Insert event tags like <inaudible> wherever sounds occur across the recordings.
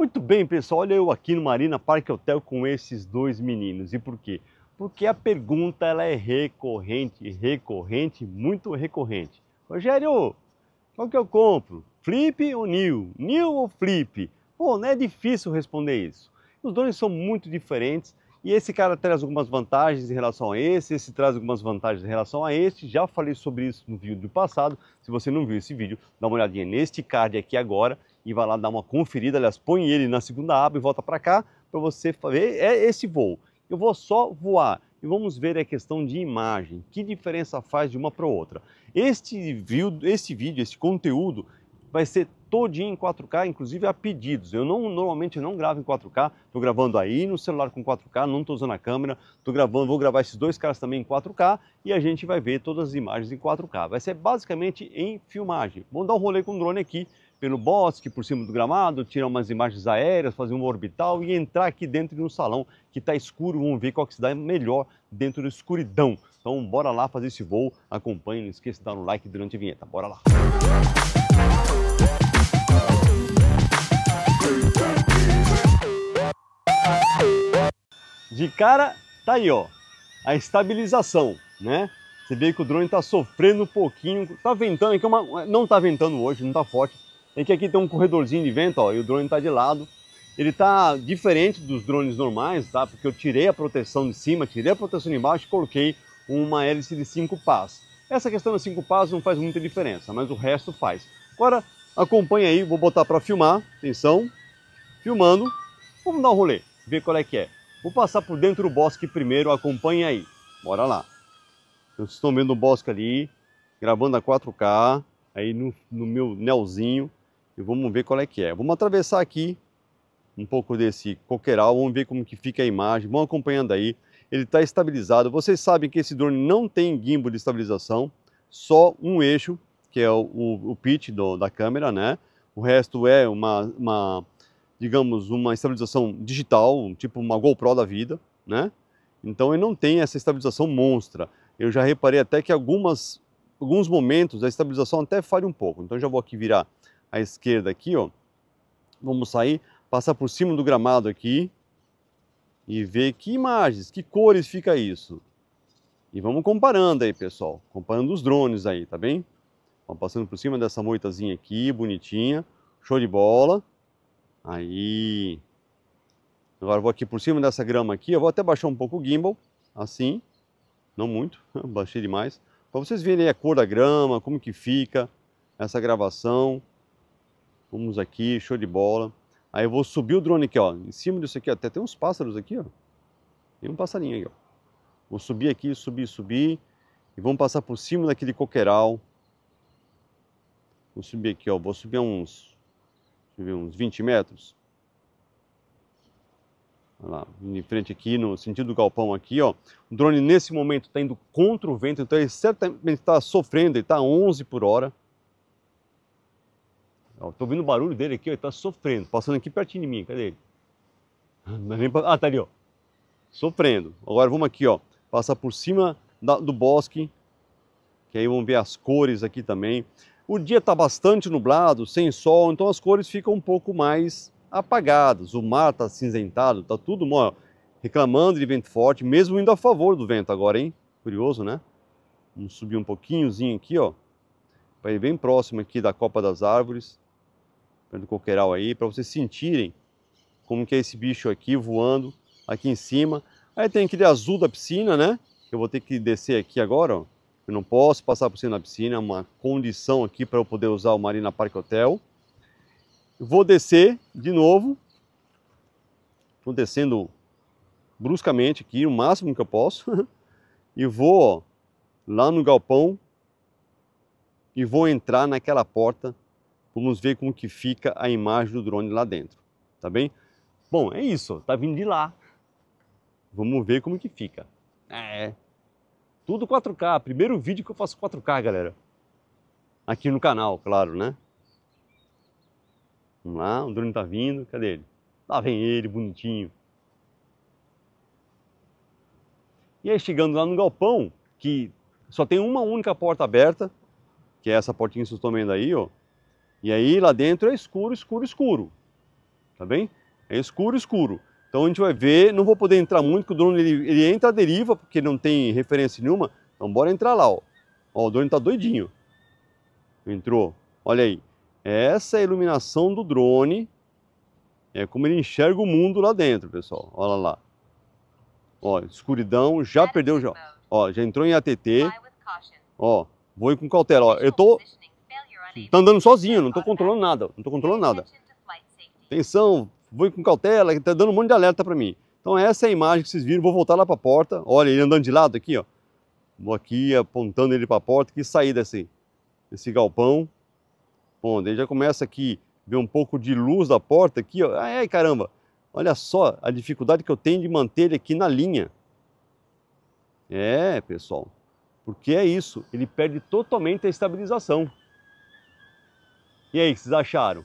Muito bem, pessoal, olha eu aqui no Marina Park Hotel com esses dois meninos. E por quê? Porque a pergunta ela é recorrente, recorrente, muito recorrente. Rogério, qual que eu compro? Flip ou New? New ou Flip? Pô, não é difícil responder isso. Os drones são muito diferentes e esse cara traz algumas vantagens em relação a esse, esse traz algumas vantagens em relação a este. Já falei sobre isso no vídeo passado. Se você não viu esse vídeo, dá uma olhadinha neste card aqui agora e vai lá dar uma conferida. Aliás, põe ele na segunda aba e volta para cá para você ver é esse voo. Eu vou só voar e vamos ver a questão de imagem. Que diferença faz de uma para outra? Este, vídeo, este vídeo, este conteúdo vai ser todinho em 4K, inclusive a pedidos. Eu não normalmente não gravo em 4K, estou gravando aí no celular com 4K, não estou usando a câmera, estou gravando, vou gravar esses dois caras também em 4K e a gente vai ver todas as imagens em 4K. Vai ser basicamente em filmagem. Vamos dar um rolê com o drone aqui pelo bosque, por cima do gramado, tirar umas imagens aéreas, fazer um orbital e entrar aqui dentro de um salão que está escuro. Vamos ver qual que se dá melhor dentro da escuridão. Então bora lá fazer esse voo, acompanhe, não esqueça de dar um like durante a vinheta. Bora lá! De cara, tá aí, ó, a estabilização, né? Você vê que o drone está sofrendo um pouquinho, tá ventando aqui, uma... não tá ventando hoje, não tá forte. É que aqui tem um corredorzinho de vento, ó, e o drone está de lado. Ele tá diferente dos drones normais, tá? Porque eu tirei a proteção de cima, tirei a proteção de baixo e coloquei uma hélice de 5 pás. Essa questão de 5 pás não faz muita diferença, mas o resto faz. Agora, acompanha aí, vou botar para filmar, atenção, filmando. Vamos dar um rolê, ver qual é que é. Vou passar por dentro do bosque primeiro, acompanha aí. Bora lá. Vocês estão vendo o bosque ali, gravando a 4K, aí no, no meu nelzinho. E vamos ver qual é que é. Vamos atravessar aqui um pouco desse coqueiral, vamos ver como que fica a imagem. Vão acompanhando aí. Ele está estabilizado. Vocês sabem que esse drone não tem gimbal de estabilização, só um eixo, que é o, o, o pitch do, da câmera, né? O resto é uma, uma digamos, uma estabilização digital, tipo uma GoPro da vida, né? Então ele não tem essa estabilização monstra. Eu já reparei até que algumas, alguns momentos a estabilização até falha um pouco. Então já vou aqui virar à esquerda aqui, ó. Vamos sair, passar por cima do gramado aqui e ver que imagens, que cores fica isso. E vamos comparando aí, pessoal, comparando os drones aí, tá bem? Vamos passando por cima dessa moitazinha aqui, bonitinha, show de bola. Aí. Agora vou aqui por cima dessa grama aqui, eu vou até baixar um pouco o gimbal, assim, não muito, <laughs> baixei demais, para vocês verem a cor da grama, como que fica essa gravação. Vamos aqui, show de bola. Aí eu vou subir o drone aqui, ó, em cima disso aqui, até tem uns pássaros aqui, ó. Tem um passarinho aí, ó. Vou subir aqui, subir, subir, e vamos passar por cima daquele coqueiral. Vou subir aqui, ó, vou subir uns ver, uns 20 metros. Olha lá, em frente aqui, no sentido do galpão aqui, ó. O drone nesse momento está indo contra o vento, então ele certamente está sofrendo, ele está 11 por hora. Estou ouvindo o barulho dele aqui, ó, ele está sofrendo, passando aqui pertinho de mim, cadê ele? Ah, tá ali, ó. Sofrendo. Agora vamos aqui, ó, passar por cima da, do bosque, que aí vamos ver as cores aqui também. O dia está bastante nublado, sem sol, então as cores ficam um pouco mais apagadas. O mar está cinzentado, está tudo ó, reclamando de vento forte, mesmo indo a favor do vento agora, hein? Curioso, né? Vamos subir um pouquinhozinho aqui, ó, para ir bem próximo aqui da copa das árvores, do coqueiral aí, para vocês sentirem como que é esse bicho aqui voando aqui em cima. Aí tem aquele azul da piscina, né? Que eu vou ter que descer aqui agora, ó. Eu não posso passar por cima da piscina, é uma condição aqui para eu poder usar o Marina Park Hotel. Vou descer de novo. Estou descendo bruscamente aqui, o máximo que eu posso. <laughs> e vou ó, lá no galpão e vou entrar naquela porta. Vamos ver como que fica a imagem do drone lá dentro, tá bem? Bom, é isso, tá vindo de lá. Vamos ver como que fica. É, tudo 4K, primeiro vídeo que eu faço 4K, galera. Aqui no canal, claro, né? Vamos lá, o drone tá vindo, cadê ele? Lá vem ele, bonitinho. E aí chegando lá no galpão, que só tem uma única porta aberta, que é essa portinha que vocês estão vendo aí, ó. E aí lá dentro é escuro, escuro, escuro. tá bem? É escuro, escuro. Então a gente vai ver, não vou poder entrar muito, porque o drone ele, ele entra à deriva, porque não tem referência nenhuma. Então bora entrar lá, ó. Ó, o drone tá doidinho. Entrou. Olha aí. Essa é a iluminação do drone. É como ele enxerga o mundo lá dentro, pessoal. Olha lá. Ó, escuridão, já perdeu já. Ó, já entrou em ATT. Ó, vou ir com cautela. Ó, eu tô tá andando sozinho, não tô controlando nada, não tô controlando nada. Atenção, vou ir com cautela, tá dando um monte de alerta para mim. Então essa é a imagem que vocês viram, vou voltar lá para a porta. Olha, ele andando de lado aqui, ó. Vou aqui apontando ele para a porta, que sair desse, desse galpão. Bom, ele já começa aqui ver um pouco de luz da porta aqui, ó. Ai, caramba, olha só a dificuldade que eu tenho de manter ele aqui na linha. É, pessoal, porque é isso, ele perde totalmente a estabilização. E aí, o que vocês acharam?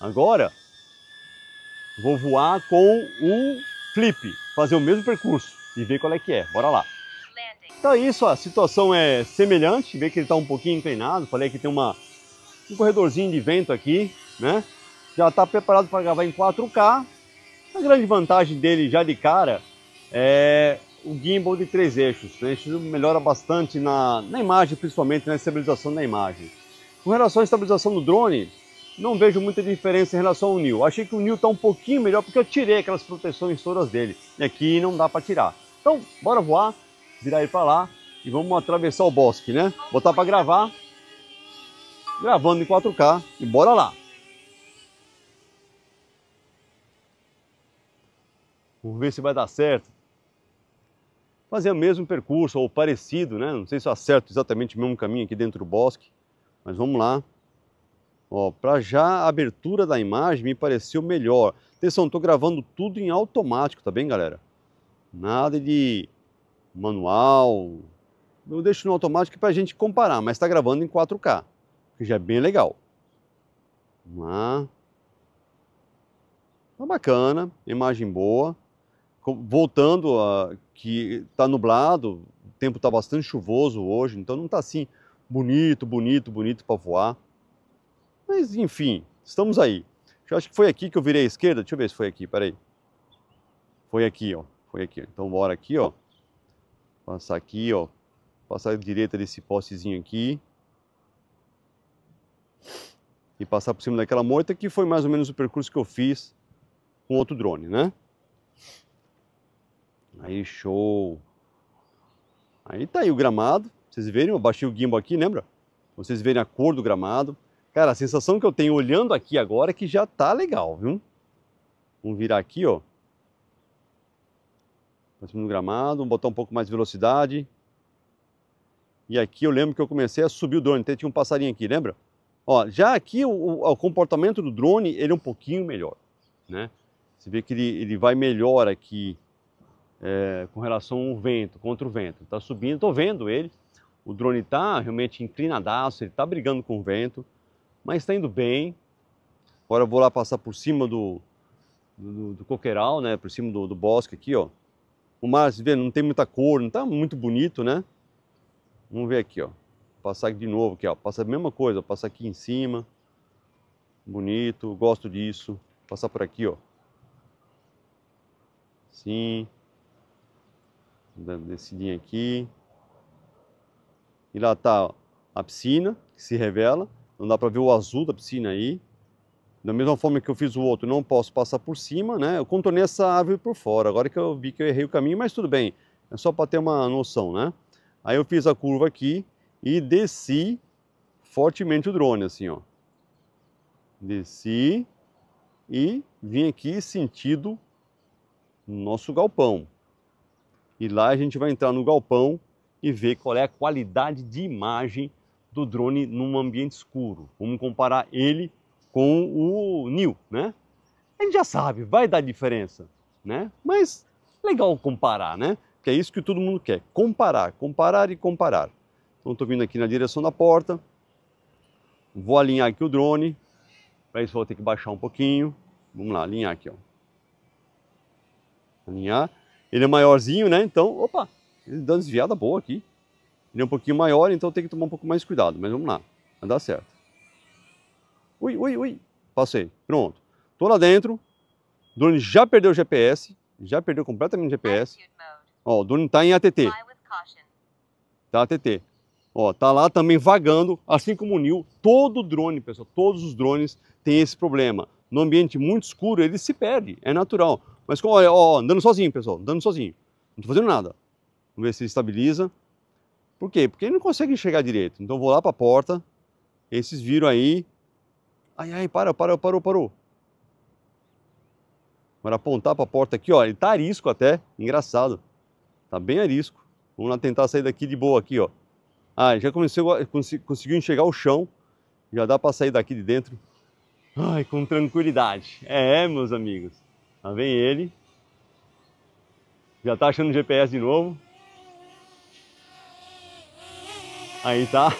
Agora, vou voar com o flip, fazer o mesmo percurso e ver qual é que é. Bora lá. Então é isso, a situação é semelhante, vê que ele está um pouquinho inclinado, falei que tem uma, um corredorzinho de vento aqui, né? Já está preparado para gravar em 4K. A grande vantagem dele já de cara é o gimbal de três eixos. Né? Isso melhora bastante na, na imagem, principalmente na estabilização da imagem. Com relação à estabilização do drone, não vejo muita diferença em relação ao New. Achei que o New está um pouquinho melhor porque eu tirei aquelas proteções todas dele. E aqui não dá para tirar. Então, bora voar, virar ele para lá e vamos atravessar o bosque, né? Botar para gravar, gravando em 4K e bora lá. Vamos ver se vai dar certo fazer o mesmo percurso ou parecido, né? Não sei se eu acerto exatamente o mesmo caminho aqui dentro do bosque, mas vamos lá. Ó, para já a abertura da imagem me pareceu melhor. Atenção, estou gravando tudo em automático, tá bem, galera? Nada de manual. Eu deixo no automático para a gente comparar, mas está gravando em 4K, que já é bem legal. Vamos lá. Tá bacana, imagem boa voltando a que está nublado, o tempo está bastante chuvoso hoje, então não está assim bonito, bonito, bonito para voar. Mas enfim, estamos aí. Eu acho que foi aqui que eu virei à esquerda. Deixa eu ver se foi aqui, peraí. Foi aqui, ó. Foi aqui. Então bora aqui, ó. Passar aqui, ó. Passar à direita desse postezinho aqui. E passar por cima daquela moita, que foi mais ou menos o percurso que eu fiz com outro drone, né? Aí, show. Aí tá aí o gramado. Vocês verem, eu baixei o gimbal aqui, lembra? Vocês verem a cor do gramado. Cara, a sensação que eu tenho olhando aqui agora é que já tá legal, viu? Vamos virar aqui, ó. Próximo no gramado, vamos botar um pouco mais de velocidade. E aqui eu lembro que eu comecei a subir o drone, até tinha um passarinho aqui, lembra? Ó, já aqui o, o, o comportamento do drone, ele é um pouquinho melhor, né? Você vê que ele, ele vai melhor aqui é, com relação ao vento, contra o vento. Está subindo, estou vendo ele. O drone está realmente inclinadaço, ele está brigando com o vento, mas está indo bem. Agora eu vou lá passar por cima do, do, do coqueiral, né? Por cima do, do, bosque aqui, ó. O mar, você vê, não tem muita cor, não está muito bonito, né? Vamos ver aqui, ó. Passar de novo aqui, ó. Passa a mesma coisa, passar aqui em cima. Bonito, gosto disso. Passar por aqui, ó. Sim descidinha aqui. E lá está a piscina, que se revela. Não dá para ver o azul da piscina aí. Da mesma forma que eu fiz o outro, não posso passar por cima, né? Eu contornei essa árvore por fora. Agora que eu vi que eu errei o caminho, mas tudo bem. É só para ter uma noção, né? Aí eu fiz a curva aqui e desci fortemente o drone, assim, ó. Desci e vim aqui sentido nosso galpão. E lá a gente vai entrar no galpão e ver qual é a qualidade de imagem do drone num ambiente escuro. Vamos comparar ele com o New, né? A gente já sabe, vai dar diferença, né? Mas legal comparar, né? Que é isso que todo mundo quer, comparar, comparar e comparar. Então estou vindo aqui na direção da porta, vou alinhar aqui o drone, para isso vou ter que baixar um pouquinho. Vamos lá, alinhar aqui, ó. Alinhar. Ele é maiorzinho, né? Então, opa, ele dá uma desviada boa aqui. Ele é um pouquinho maior, então tem que tomar um pouco mais cuidado. Mas vamos lá, vai dar certo. Ui, ui, ui. Passei. Pronto. Tô lá dentro. O drone já perdeu o GPS, já perdeu completamente o GPS. Ó, o drone está em ATT. Tá ATT. Ó, tá lá também vagando, assim como o Nil. Todo drone, pessoal, todos os drones têm esse problema. No ambiente muito escuro, ele se perde, é natural. Mas, olha, ó, andando sozinho, pessoal, andando sozinho. Não tô fazendo nada. Vamos ver se estabiliza. Por quê? Porque ele não consegue enxergar direito. Então, vou lá para a porta. Esses viram aí. Ai, ai, para, parou, parou, parou. Agora apontar para a porta aqui, ó, ele tá arisco até, engraçado. Tá bem arisco. Vamos lá tentar sair daqui de boa aqui, ó. Ah, já comecei, conseguiu enxergar o chão. Já dá para sair daqui de dentro. Ai, com tranquilidade. É, meus amigos. Lá vem ele. Já tá achando o GPS de novo. Aí tá.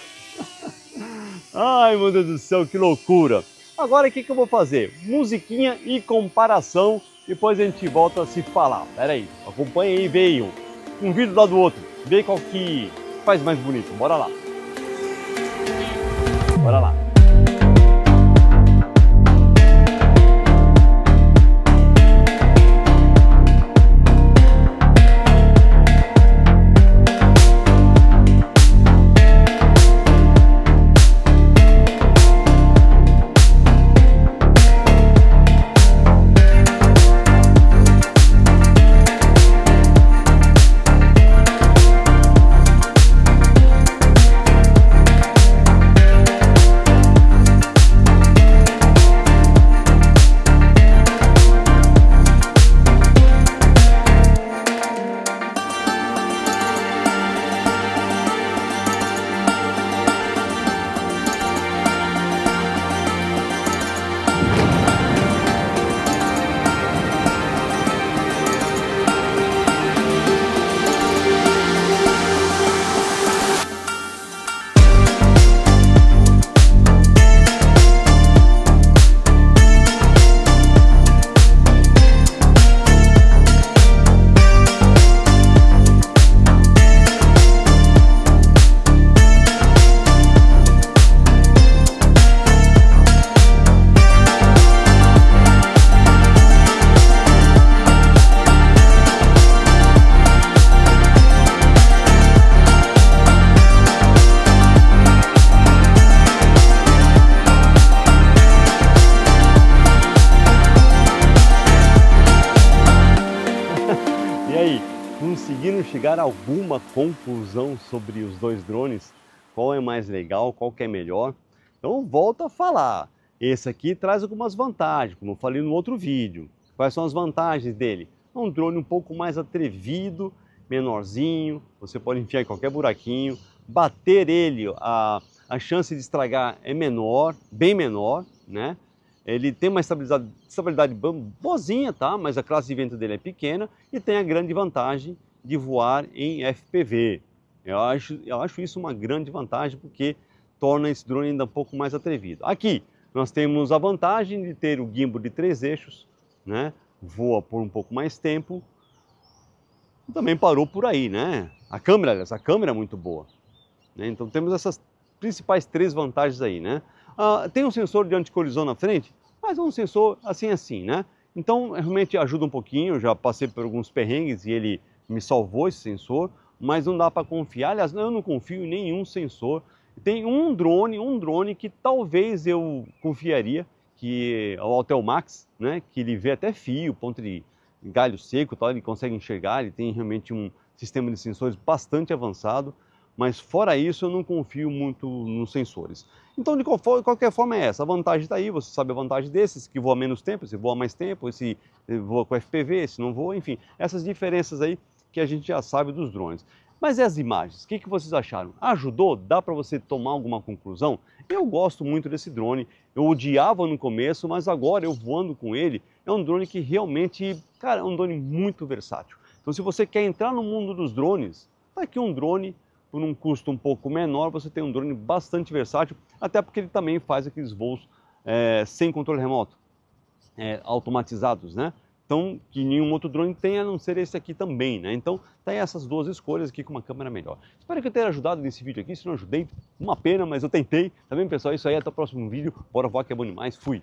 Ai, meu Deus do céu, que loucura. Agora o que, que eu vou fazer? Musiquinha e comparação depois a gente volta a se falar. Pera aí, acompanha aí, veio um vídeo lá do outro, vê qual que faz mais bonito. Bora lá. Bora lá. Alguma conclusão sobre os dois drones? Qual é mais legal, qual que é melhor? Então volto a falar, esse aqui traz algumas vantagens, como eu falei no outro vídeo. Quais são as vantagens dele? É um drone um pouco mais atrevido, menorzinho, você pode enfiar em qualquer buraquinho, bater ele, a, a chance de estragar é menor, bem menor, né? Ele tem uma estabilidade, estabilidade boazinha, tá? Mas a classe de vento dele é pequena e tem a grande vantagem de voar em FPV. Eu acho, eu acho isso uma grande vantagem porque torna esse drone ainda um pouco mais atrevido. Aqui nós temos a vantagem de ter o gimbal de três eixos, né? voa por um pouco mais tempo. Também parou por aí, né? A câmera, essa câmera é muito boa. Né? Então temos essas principais três vantagens aí, né? Ah, tem um sensor de anticolisão na frente, mas é um sensor assim assim, né? Então realmente ajuda um pouquinho, eu já passei por alguns perrengues e ele me salvou esse sensor, mas não dá para confiar, aliás, eu não confio em nenhum sensor. Tem um drone, um drone que talvez eu confiaria, que é o Altel Max, né, que ele vê até fio, ponto de galho seco, tal, ele consegue enxergar, ele tem realmente um sistema de sensores bastante avançado, mas fora isso eu não confio muito nos sensores. Então, de qualquer forma é essa, a vantagem está aí, você sabe a vantagem desses, que voa menos tempo, se voa mais tempo, se voa com FPV, se não voa, enfim, essas diferenças aí que a gente já sabe dos drones. Mas e as imagens? O que, que vocês acharam? Ajudou? Dá para você tomar alguma conclusão? Eu gosto muito desse drone, eu odiava no começo, mas agora eu voando com ele, é um drone que realmente, cara, é um drone muito versátil. Então se você quer entrar no mundo dos drones, tá aqui um drone por um custo um pouco menor, você tem um drone bastante versátil, até porque ele também faz aqueles voos é, sem controle remoto, é, automatizados, né? Então, que nenhum outro drone tem, a não ser esse aqui também, né? Então, tem tá essas duas escolhas aqui com uma câmera melhor. Espero que eu tenha ajudado nesse vídeo aqui, se não ajudei, uma pena, mas eu tentei. Tá bem, pessoal? É isso aí, até o próximo vídeo. Bora voar que é bom demais. Fui!